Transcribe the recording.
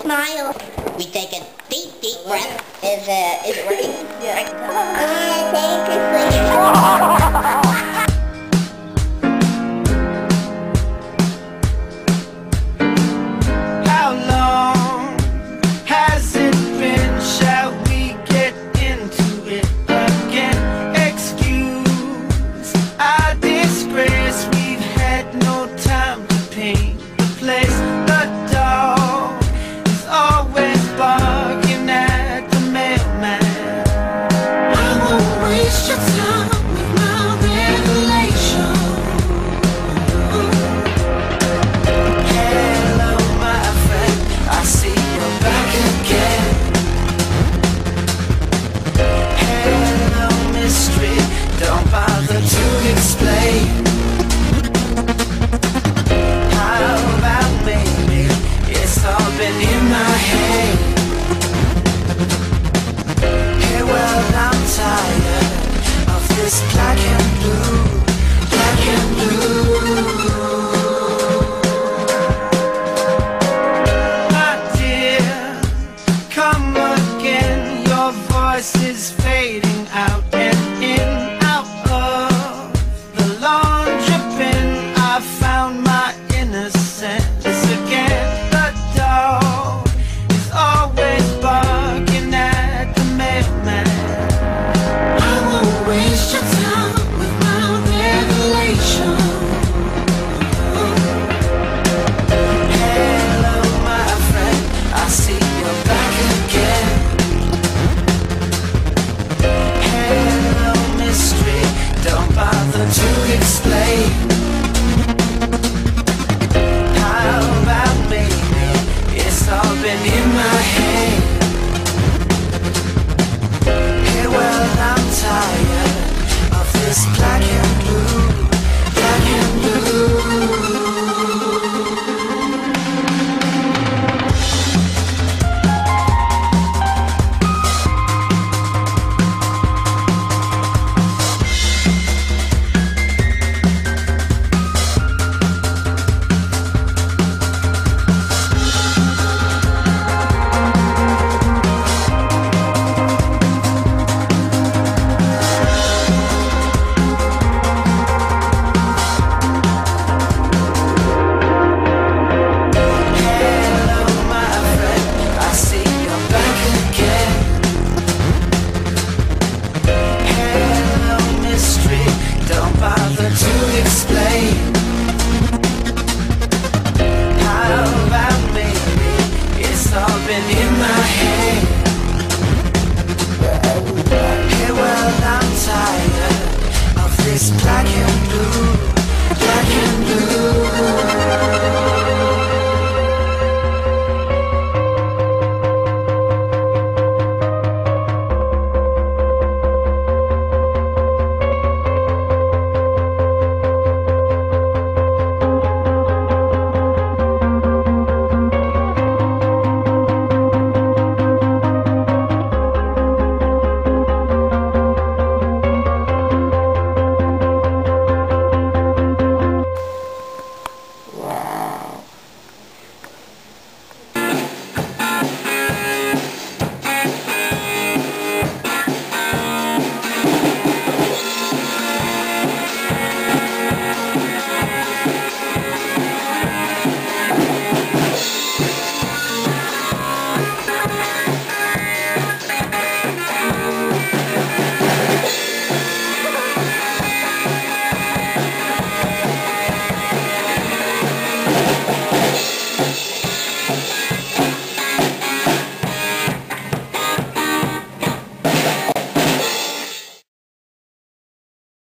Smile. We take a deep, deep breath. Is, uh, is it working? yeah. I think it's this black in my head.